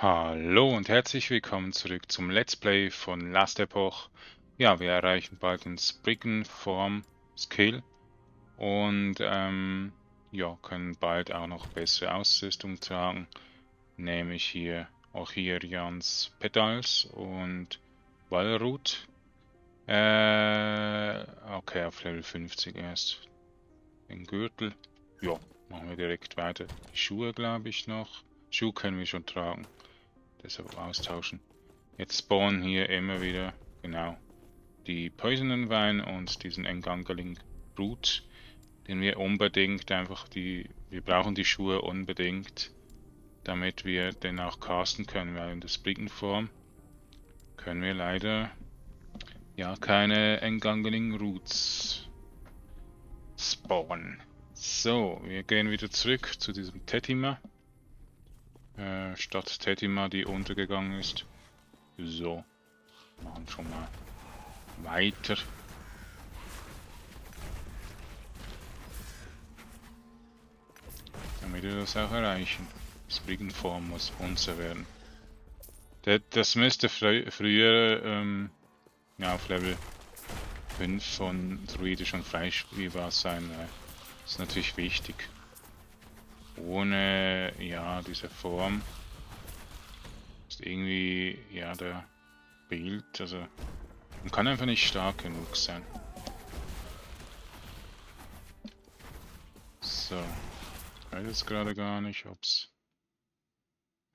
Hallo und herzlich willkommen zurück zum Let's Play von Last Epoch. Ja, wir erreichen bald den Spriggan-Form Skill und ähm, ja, können bald auch noch bessere Ausrüstung tragen, nämlich hier Ochirians Pedals und Walrut. Äh, okay, auf Level 50 erst. Den Gürtel. Ja, machen wir direkt weiter. Die Schuhe, glaube ich, noch. Schuhe können wir schon tragen. Deshalb austauschen. Jetzt spawnen hier immer wieder, genau, die Poisonen Wein und diesen Engangeling Root, den wir unbedingt einfach die, wir brauchen die Schuhe unbedingt, damit wir den auch casten können, weil in der Splittenform können wir leider ja keine Engangeling Roots spawnen. So, wir gehen wieder zurück zu diesem Tetima. Äh, Stadt Tetima, die untergegangen ist. So, machen schon mal weiter. Damit wir das auch erreichen. Spriggenform muss unser werden. Das müsste frü früher ähm, ja, auf Level 5 von Druide schon freispielbar sein. Das ist natürlich wichtig ohne, ja, diese Form ist irgendwie, ja, der Bild, also man kann einfach nicht stark genug sein. So, ich weiß jetzt gerade gar nicht, ob's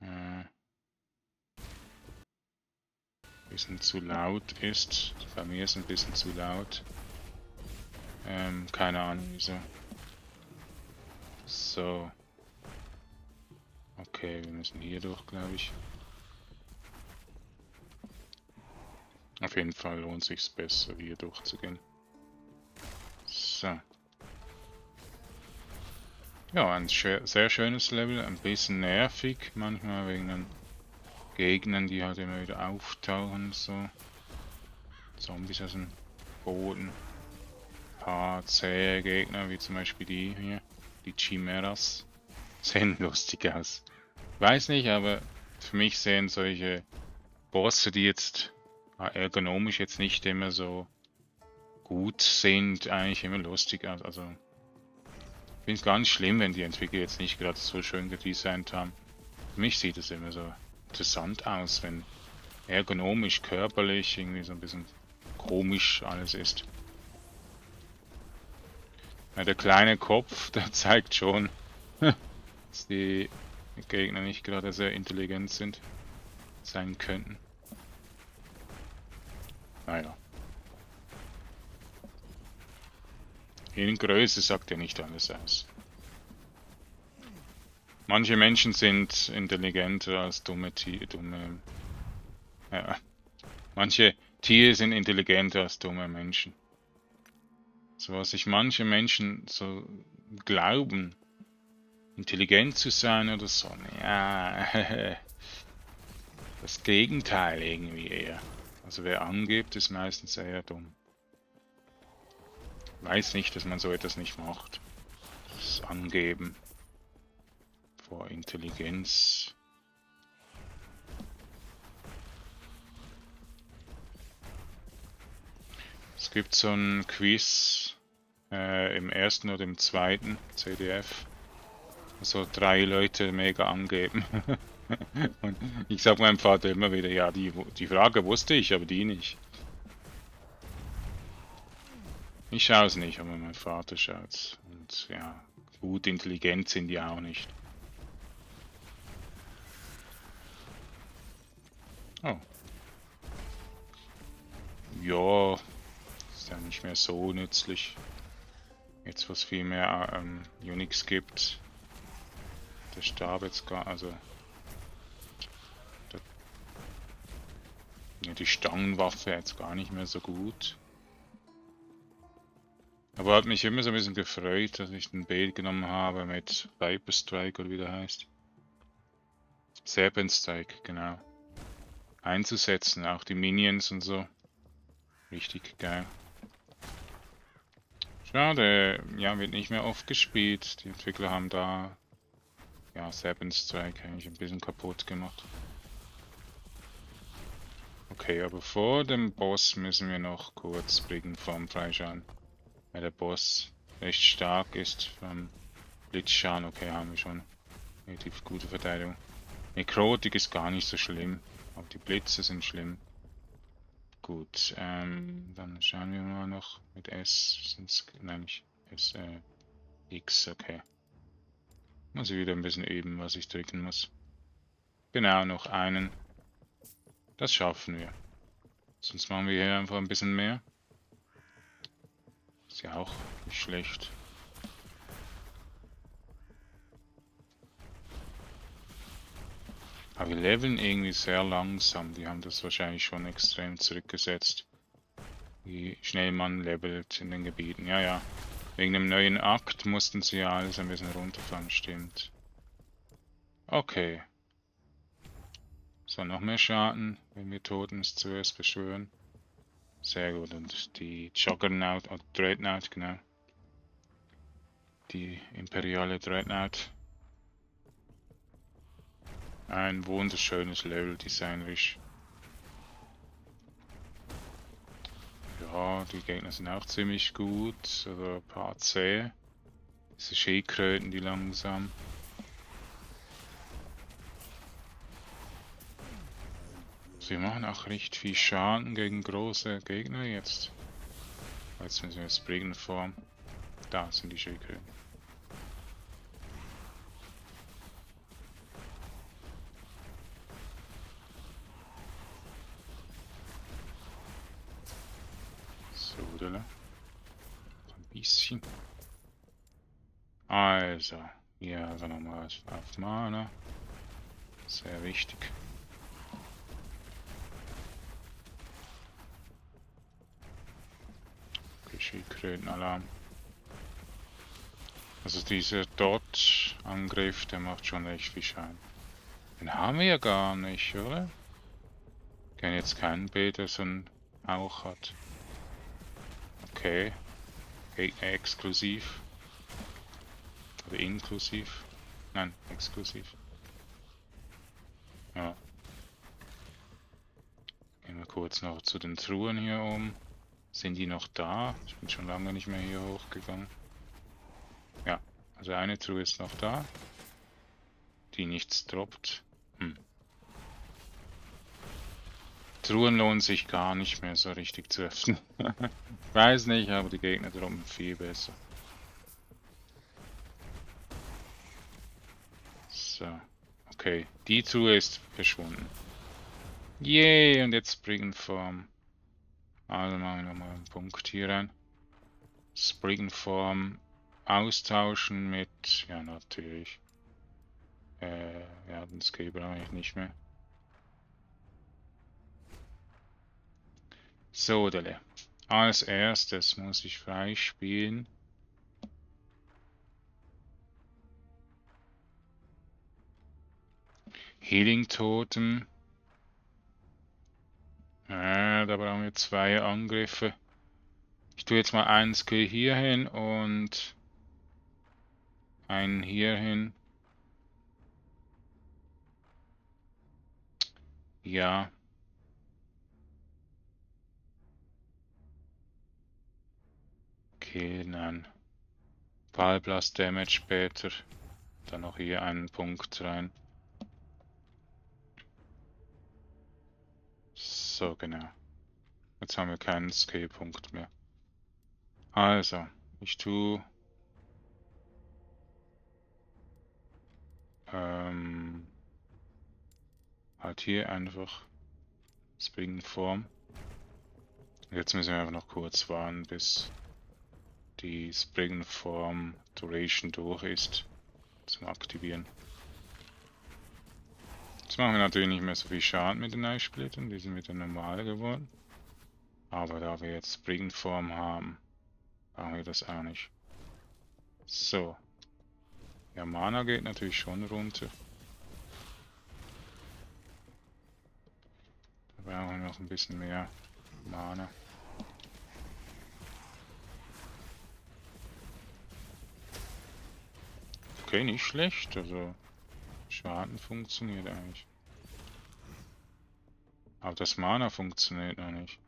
äh, bisschen zu laut ist. Bei mir ist ein bisschen zu laut. Ähm, keine Ahnung wieso. So. Okay, wir müssen hier durch, glaube ich. Auf jeden Fall lohnt sich besser, hier durchzugehen. So. Ja, ein sehr schönes Level, ein bisschen nervig, manchmal wegen den Gegnern, die halt immer wieder auftauchen, so. Zombies aus dem Boden. Ein paar zähe Gegner, wie zum Beispiel die hier, die Chimeras. Sehen lustig aus. Weiß nicht, aber für mich sehen solche Bosse, die jetzt ergonomisch jetzt nicht immer so gut sind, eigentlich immer lustig aus. Also ich finde es nicht schlimm, wenn die Entwickler jetzt nicht gerade so schön gedesignt haben. Für mich sieht es immer so interessant aus, wenn ergonomisch, körperlich irgendwie so ein bisschen komisch alles ist. Ja, der kleine Kopf, der zeigt schon, dass die Gegner nicht gerade sehr intelligent sind, sein könnten. Naja. In Größe sagt ja nicht alles aus. Manche Menschen sind intelligenter als dumme Tiere. Dumme, ja. Manche Tiere sind intelligenter als dumme Menschen. So was sich manche Menschen so glauben, intelligent zu sein oder so. Ja, das Gegenteil irgendwie eher. Also wer angibt, ist meistens eher dumm. Weiß nicht, dass man so etwas nicht macht. Das Angeben vor Intelligenz. Es gibt so ein Quiz äh, im ersten oder im zweiten CDF so drei Leute mega angeben. Und ich sag meinem Vater immer wieder, ja, die, die Frage wusste ich, aber die nicht. Ich schaue es nicht, aber mein Vater schaut Und ja, gut intelligent sind die auch nicht. Oh. Ja, ist ja nicht mehr so nützlich. Jetzt, was viel mehr ähm, Unix gibt. Der Stab jetzt gar, also... Der, die Stangenwaffe jetzt gar nicht mehr so gut. Aber hat mich immer so ein bisschen gefreut, dass ich den Bild genommen habe mit Viper Strike oder wie der heißt. Serpent Strike, genau. Einzusetzen, auch die Minions und so. Richtig geil. Schade, ja, wird nicht mehr oft gespielt. Die Entwickler haben da ja, Serpent Strike eigentlich ein bisschen kaputt gemacht. Okay, aber vor dem Boss müssen wir noch kurz Briggenform freischauen. Weil der Boss recht stark ist vom Blitzschaden. Okay, haben wir schon. Relativ gute Verteidigung. Nekrotik ist gar nicht so schlimm. Aber die Blitze sind schlimm. Gut, ähm, dann schauen wir mal noch mit S. Sind's, nein, nicht S, äh, X, okay. Muss ich wieder ein bisschen üben, was ich drücken muss. Genau, noch einen. Das schaffen wir. Sonst machen wir hier einfach ein bisschen mehr. Ist ja auch nicht schlecht. Aber wir leveln irgendwie sehr langsam. Die haben das wahrscheinlich schon extrem zurückgesetzt. Wie schnell man levelt in den Gebieten. Ja, ja. Wegen dem neuen Akt mussten sie ja alles ein bisschen runterfahren, stimmt. Okay. So, noch mehr Schaden, wenn wir Toten zuerst beschwören. Sehr gut, und die Juggernaut, oder Dreadnought, genau. Die imperiale Dreadnought. Ein wunderschönes Level designerisch. Die Gegner sind auch ziemlich gut, oder ein paar zäh. Diese Schildkröten, die langsam Sie machen auch recht viel Schaden gegen große Gegner jetzt. Jetzt müssen wir Spriggen Form. Da sind die Schildkröten. So, oder? Ein bisschen. Also, hier also nochmal auf Mana. Sehr wichtig. Schildkrötenalarm. Also dieser Dodge-Angriff, der macht schon echt viel Schaden. Den haben wir ja gar nicht, oder? Ich kenne jetzt keinen B, der so einen auch hat. Okay. Exklusiv. Oder inklusiv. Nein, exklusiv. Ja. Gehen wir kurz noch zu den Truhen hier oben. Sind die noch da? Ich bin schon lange nicht mehr hier hochgegangen. Ja, also eine Truhe ist noch da. Die nichts droppt. Truhen lohnen sich gar nicht mehr so richtig zu öffnen. Weiß nicht, aber die Gegner droppen viel besser. So. Okay, die Truhe ist verschwunden. Yay, und jetzt bringen vom also machen wir nochmal einen Punkt hier rein. Springform austauschen mit, ja natürlich. Äh, ja, den Scale brauche ich nicht mehr. So, Dele. Als erstes muss ich freispielen. Healing Totem. Ja, da brauchen wir zwei Angriffe. Ich tue jetzt mal einen Skill hier hin und einen hier hin. Ja. Okay, nein. Ball plus Damage später. Dann noch hier einen Punkt rein. So, genau. Jetzt haben wir keinen Scale-Punkt mehr. Also, ich tue... Ähm, halt hier einfach Springen Form. Jetzt müssen wir einfach noch kurz warten, bis die Springen Form Duration durch ist zum Aktivieren. Jetzt machen wir natürlich nicht mehr so viel Schaden mit den Eissplittern, die sind wieder normal geworden. Aber da wir jetzt Springform haben, brauchen wir das auch nicht. So. Ja, Mana geht natürlich schon runter. Da brauchen wir noch ein bisschen mehr Mana. Okay, nicht schlecht, also Schaden funktioniert eigentlich. Aber das Mana funktioniert noch nicht.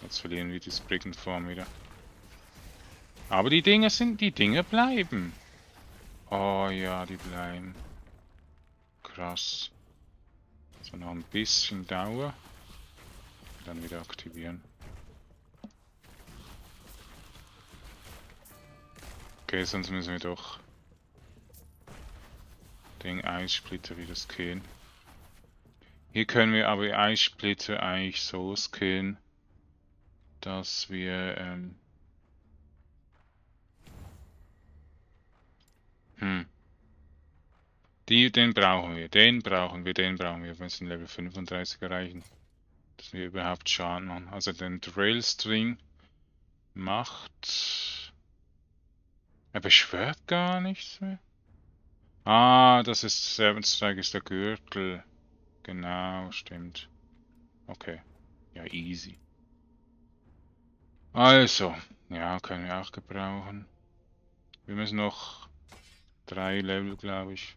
Jetzt verlieren wir die Brickenform wieder. Aber die Dinge sind, die Dinge bleiben. Oh ja, die bleiben. Krass. So noch ein bisschen Dauer. Dann wieder aktivieren. Okay, sonst müssen wir doch den Eissplitter wieder skillen. Hier können wir aber Eissplitter eigentlich so skillen, dass wir ähm, hm. Die, den brauchen wir, den brauchen wir, den brauchen wir, wenn wir Level 35 erreichen. Dass wir überhaupt Schaden machen. Also den Trailstring macht... Er beschwört gar nichts mehr. Ah, das ist Seven Strike ist der Gürtel. Genau, stimmt. Okay. Ja, easy. Also, ja, können wir auch gebrauchen. Wir müssen noch drei Level, glaube ich.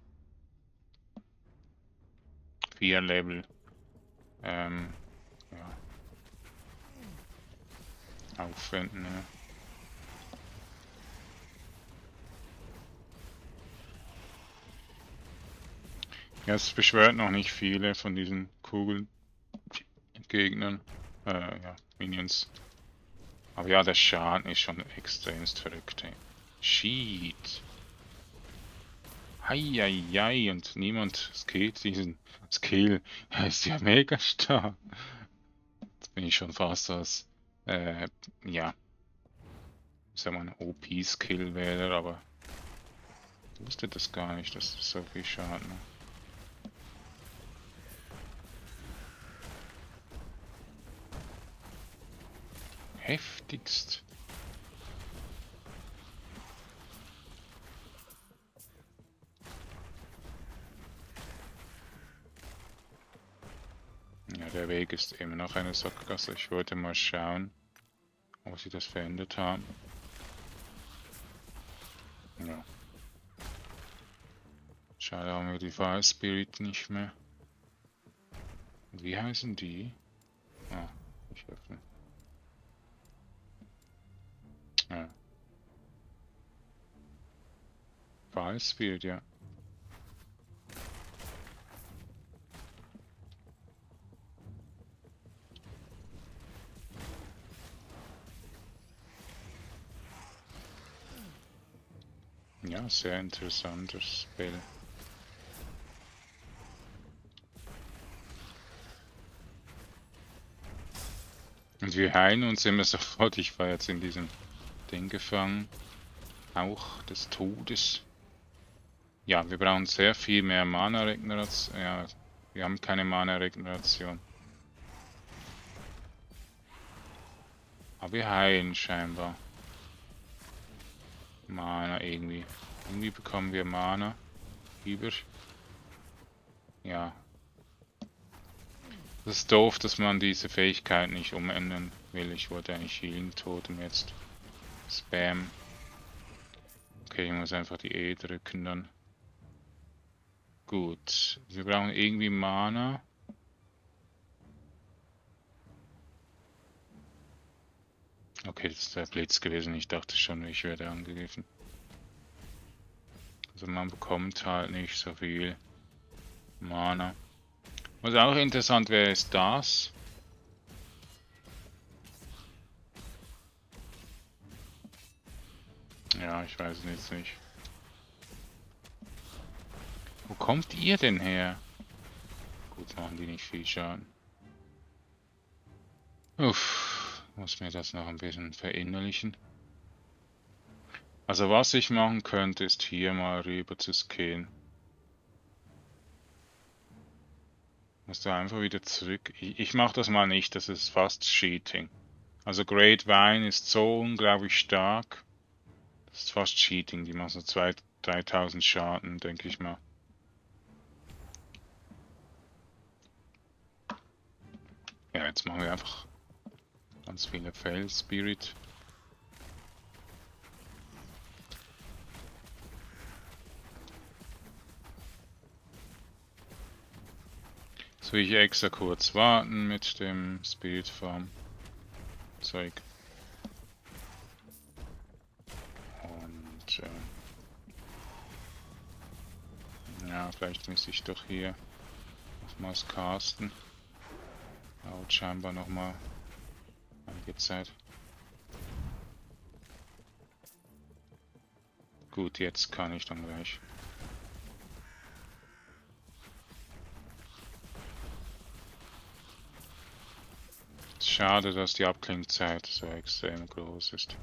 Vier Level. Ähm, ja. Aufwenden, ja. Ja, es beschwört noch nicht viele von diesen Kugelgegnern, äh, ja, Minions. Aber ja, der Schaden ist schon extremst verrückt, ey. Shit. Heieiei, und niemand skillt diesen Skill. Er ist ja mega stark. Jetzt bin ich schon fast als, äh, ja, ich sag mal, OP-Skill-Wähler, aber ich wusste das gar nicht, dass das so viel Schaden macht. Heftigst. Ja, der Weg ist immer noch eine Sackgasse. Ich wollte mal schauen, ob sie das verändert haben. Ja. Schade haben wir die Fire Spirit nicht mehr. Wie heißen die? Ah, ich öffne. Ja. Wahlspiel, ja. Ja, sehr interessantes Spiel. Und wir heilen uns immer sofort. Ich war jetzt in diesem den gefangen. Auch des Todes. Ja, wir brauchen sehr viel mehr Mana-Regeneration. Ja, wir haben keine Mana-Regeneration. Aber wir heilen scheinbar. Mana irgendwie. Irgendwie bekommen wir Mana über. Ja. Das ist doof, dass man diese Fähigkeit nicht umändern will. Ich wollte eigentlich Healing Totem jetzt. Spam. Okay, ich muss einfach die E drücken dann. Gut. Wir brauchen irgendwie Mana. Okay, das ist der Blitz gewesen. Ich dachte schon, ich werde angegriffen. Also man bekommt halt nicht so viel Mana. Was auch interessant wäre, ist das. Ja, ich weiß jetzt nicht. Wo kommt ihr denn her? Gut, machen die nicht viel Schaden. Uff, muss mir das noch ein bisschen verinnerlichen. Also was ich machen könnte, ist hier mal rüber zu skillen. Muss da einfach wieder zurück. Ich, ich mache das mal nicht, das ist fast Cheating. Also Great Wine ist so unglaublich stark. Das ist fast Cheating, die machen so 2.000, 3.000 Schaden, denke ich mal. Ja, jetzt machen wir einfach ganz viele Fail Spirit. Jetzt will ich extra kurz warten mit dem Spirit Farm Zeug. Ja, vielleicht müsste ich doch hier nochmals casten. Dauert scheinbar nochmal einige Zeit. Gut, jetzt kann ich dann gleich. Schade, dass die Abklingzeit so extrem groß ist.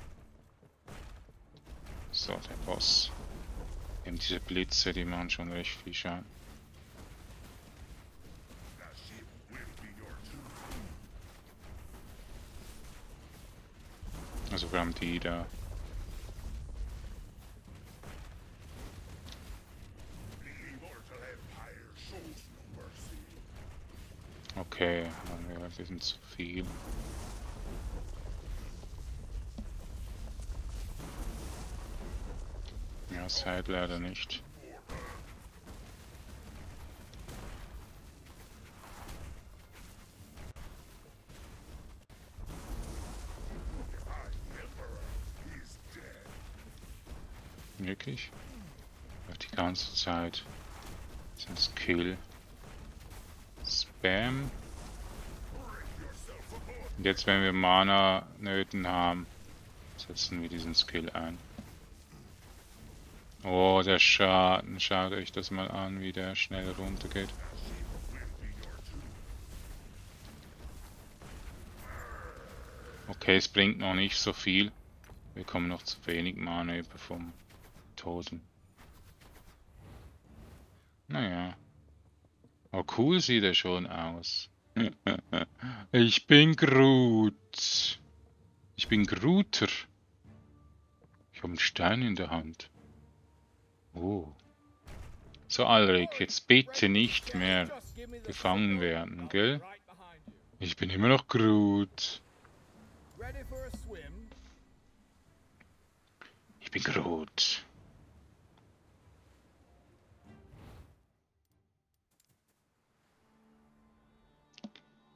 So, der Boss. Eben diese Blitze, die machen schon recht viel Schaden. Also wir haben die da. Okay, wir bisschen zu viel. Ja, Zeit leider nicht. Wirklich? Die ganze Zeit. Das Kill. Spam. Und jetzt, wenn wir Mana-Nöten haben, setzen wir diesen Skill ein. Oh, der Schaden. Schaut euch das mal an, wie der schnell runtergeht. Okay, es bringt noch nicht so viel. Wir kommen noch zu wenig Mana über vom Toten. Naja. Oh, cool sieht er schon aus. ich bin Groot. Ich bin Grooter. Ich habe einen Stein in der Hand. Oh. So, Alrik, jetzt bitte nicht mehr gefangen werden, gell? Ich bin immer noch Groot. Ich bin Groot.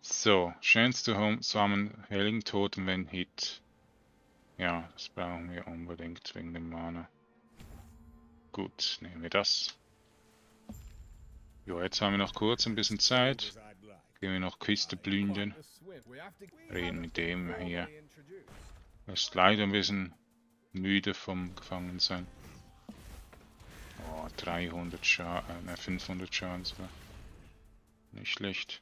So, schönste Home Summon Helling Totem wenn Hit. Ja, das brauchen wir unbedingt wegen dem Mana. Gut, nehmen wir das. Jo, jetzt haben wir noch kurz ein bisschen Zeit. Gehen wir noch Kiste Blünden. Reden mit dem hier. Er ist leider ein bisschen müde vom Gefangensein. Oh, 300 Schaden, äh, 500 Schaden sogar. Nicht schlecht.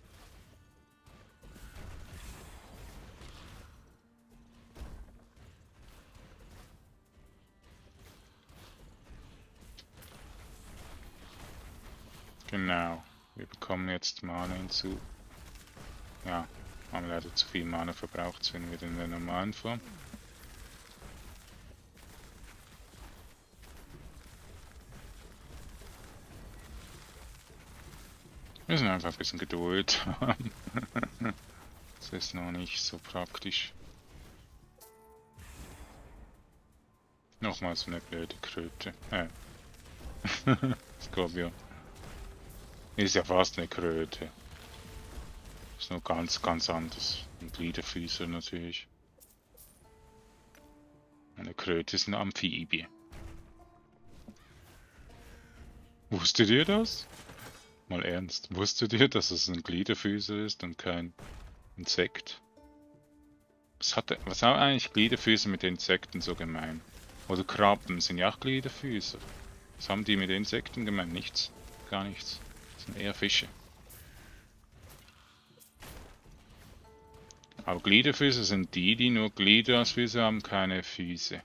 Genau. Wir bekommen jetzt Mana hinzu. Ja, haben leider zu viel Mana verbraucht, sind wir in der normalen Form. Wir müssen einfach ein bisschen Geduld haben. das ist noch nicht so praktisch. Nochmal so eine blöde Kröte. Äh. Skorpion. Ist ja fast eine Kröte. Ist nur ganz, ganz anders. Ein Gliederfüßer natürlich. Eine Kröte ist eine Amphibie. Wusstet ihr das? Mal ernst. Wusstet ihr, dass es ein Gliederfüßer ist und kein Insekt? Was hat, was haben eigentlich Gliederfüßer mit Insekten so gemein? Oder Krabben sind ja auch Gliederfüßer. Was haben die mit Insekten gemein? Nichts. Gar nichts. Das sind eher Fische. Aber Gliederfüße sind die, die nur Glieder als Füße haben, keine Füße.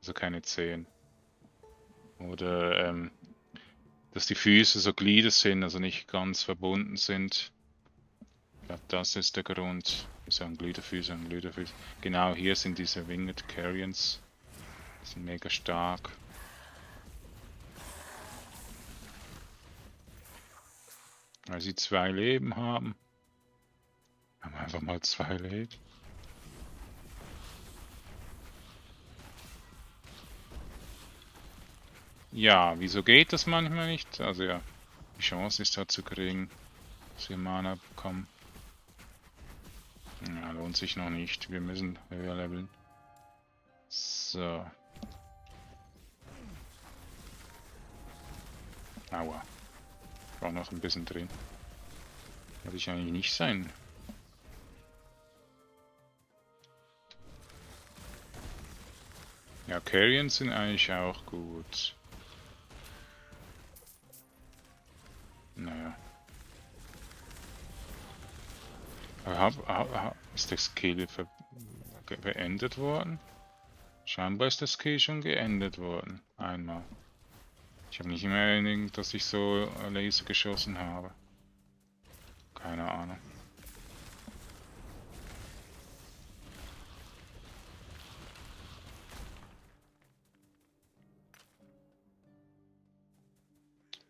Also keine Zehen. Oder ähm, dass die Füße so Glieder sind, also nicht ganz verbunden sind. Ich glaube, das ist der Grund. Wir sagen Gliederfüße und Gliederfüße. Genau hier sind diese Winged Carrions. Die sind mega stark. Weil sie zwei Leben haben. Haben einfach mal zwei Leben. Ja, wieso geht das manchmal nicht? Also ja, die Chance ist halt zu kriegen. dass wir Mana bekommen. Ja, lohnt sich noch nicht. Wir müssen höher leveln. So. Aua. War noch ein bisschen drin. Wollte ich eigentlich nicht sein. Ja, Carrions sind eigentlich auch gut. Naja. Hab, hab, ist der Skill beendet worden? Scheinbar ist der Skill schon geendet worden. Einmal. Ich habe nicht mehr erinnert, dass ich so Laser geschossen habe. Keine Ahnung.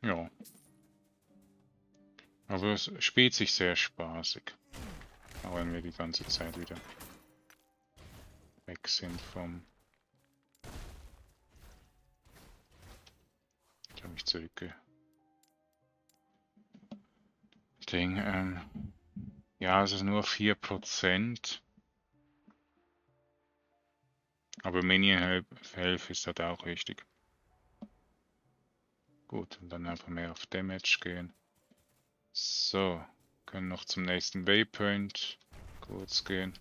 Ja. Aber es spielt sich sehr spaßig. Auch wenn wir die ganze Zeit wieder weg sind vom... Ich mich zurückge... Ding, ähm... Ja, es ist nur 4%. Aber Minion Health ist halt auch wichtig. Gut, und dann einfach mehr auf Damage gehen. So, können noch zum nächsten Waypoint kurz gehen.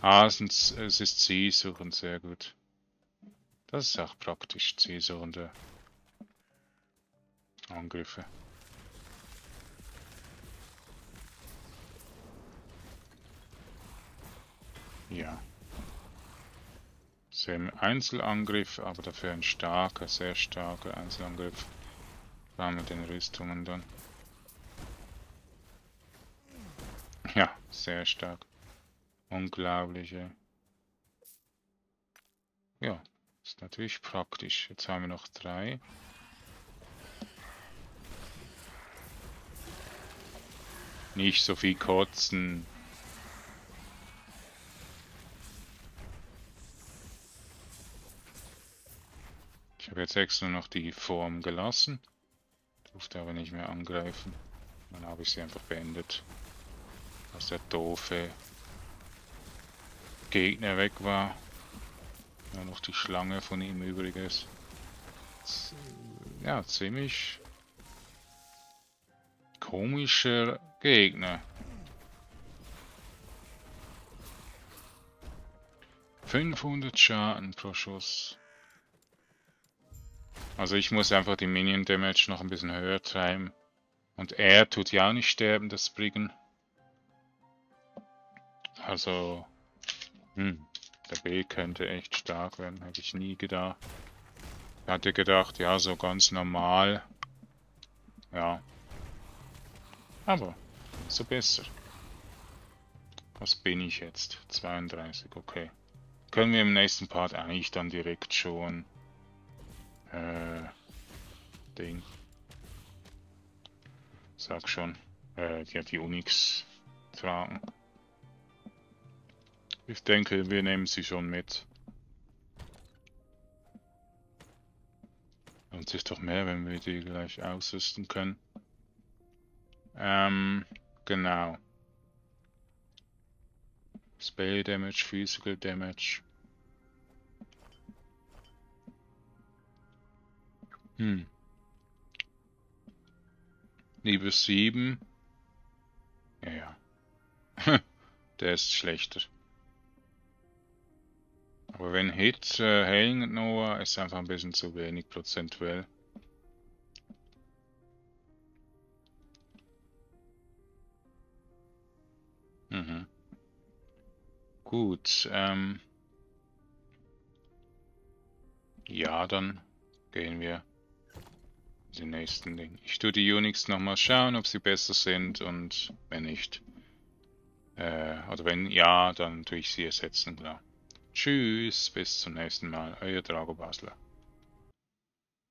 Ah, es ist Zielsuchen, sehr gut. Das ist auch praktisch, zielsuchende Angriffe. Ja. Sehr Einzelangriff, aber dafür ein starker, sehr starker Einzelangriff. War mit den Rüstungen dann. Ja, sehr stark. Unglaubliche. Ja, ist natürlich praktisch. Jetzt haben wir noch drei. Nicht so viel kotzen. Ich habe jetzt extra noch die Form gelassen. Durfte aber nicht mehr angreifen. Dann habe ich sie einfach beendet. Dass der doofe Gegner weg war. Ja, noch die Schlange von ihm übrig ist. Ja, ziemlich komischer Gegner. 500 Schaden pro Schuss. Also ich muss einfach die Minion Damage noch ein bisschen höher treiben. Und er tut ja auch nicht sterben, das Briggen. Also, hm, der B könnte echt stark werden, hätte ich nie gedacht. Ich hatte gedacht, ja, so ganz normal. Ja. Aber, so besser. Was bin ich jetzt? 32, okay. Können wir im nächsten Part eigentlich dann direkt schon äh, Ding. Sag schon, äh, die hat die Unix tragen. Ich denke, wir nehmen sie schon mit. Lohnt sich doch mehr, wenn wir die gleich ausrüsten können. Ähm, genau. Spell Damage, Physical Damage. Hm. Liebe 7. Ja, ja. Der ist schlechter. Aber wenn Hit äh, Hailing Noah ist einfach ein bisschen zu wenig prozentuell. Mhm. Gut, ähm. Ja, dann gehen wir die nächsten Dinge. Ich tue die Unix nochmal schauen, ob sie besser sind und wenn nicht, äh, oder wenn ja, dann tue ich sie ersetzen, klar. Tschüss, bis zum nächsten Mal, euer Drago Basler.